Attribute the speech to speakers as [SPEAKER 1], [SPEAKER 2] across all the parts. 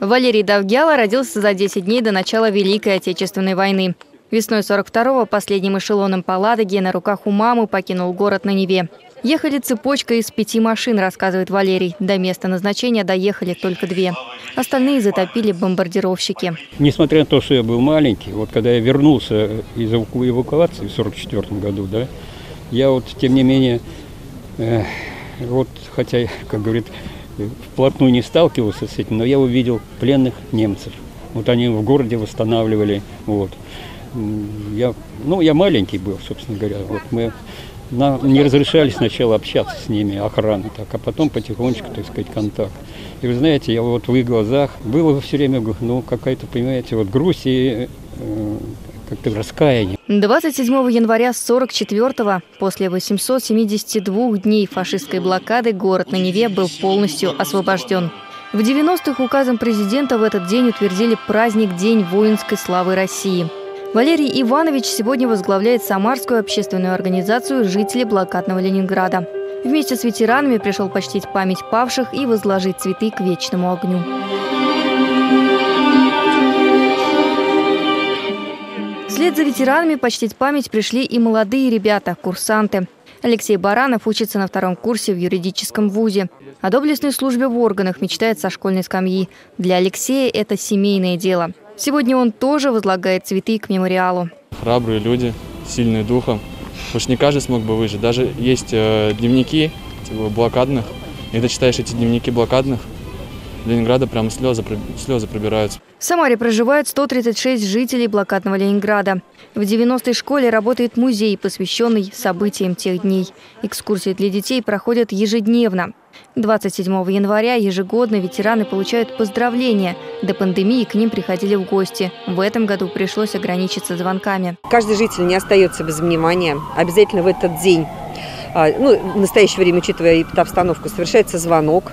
[SPEAKER 1] Валерий Давгяла родился за 10 дней до начала Великой Отечественной войны. Весной 42-го последним эшелоном по Ладоге на руках у мамы покинул город на Неве. Ехали цепочкой из пяти машин, рассказывает Валерий. До места назначения доехали только две. Остальные затопили бомбардировщики.
[SPEAKER 2] Несмотря на то, что я был маленький, вот когда я вернулся из эвакуации в 44 году, да, я вот, тем не менее, э, вот, хотя, как говорит, вплотную не сталкивался с этим, но я увидел пленных немцев. Вот они в городе восстанавливали, вот. Я, ну, я маленький был, собственно говоря. Вот мы нам не разрешали сначала общаться с ними, охрана так, а потом потихонечку, так сказать, контакт. И вы знаете, я вот в их глазах было все время, ну, какая-то, понимаете, вот грусть и э, как-то раскаяние.
[SPEAKER 1] 27 января 44-го, после 872 дней фашистской блокады, город на Неве был полностью освобожден. В 90-х указом президента в этот день утвердили праздник День воинской славы России – Валерий Иванович сегодня возглавляет Самарскую общественную организацию «Жители блокадного Ленинграда». Вместе с ветеранами пришел почтить память павших и возложить цветы к вечному огню. Вслед за ветеранами почтить память пришли и молодые ребята, курсанты. Алексей Баранов учится на втором курсе в юридическом вузе. О доблестной службе в органах мечтает со школьной скамьи. Для Алексея это семейное дело. Сегодня он тоже возлагает цветы к мемориалу.
[SPEAKER 3] Храбрые люди, сильные духом. Что не каждый смог бы выжить. Даже есть э, дневники типа, блокадных. И когда читаешь эти дневники блокадных, Ленинграда прям слезы, слезы пробираются.
[SPEAKER 1] В Самаре проживает 136 жителей блокадного Ленинграда. В 90-й школе работает музей, посвященный событиям тех дней. Экскурсии для детей проходят ежедневно. 27 января ежегодно ветераны получают поздравления. До пандемии к ним приходили в гости. В этом году пришлось ограничиться звонками.
[SPEAKER 4] Каждый житель не остается без внимания. Обязательно в этот день, а, ну, в настоящее время, учитывая обстановку, совершается звонок.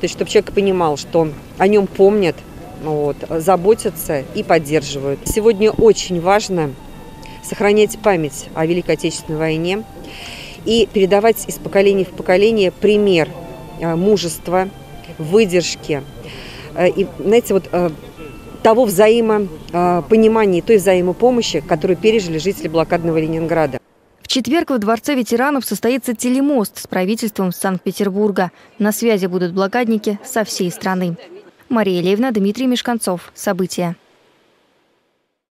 [SPEAKER 4] То есть, чтобы человек понимал, что о нем помнят, вот, заботятся и поддерживают. Сегодня очень важно сохранять память о Великой Отечественной войне и передавать из поколения в поколение пример Э, мужества, выдержки э, и, знаете, вот э, того взаимопонимания, той взаимопомощи, которую пережили жители блокадного Ленинграда.
[SPEAKER 1] Четверг в Дворце ветеранов состоится телемост с правительством Санкт-Петербурга. На связи будут блокадники со всей страны. Мария Левна, Дмитрий Мешканцов. События.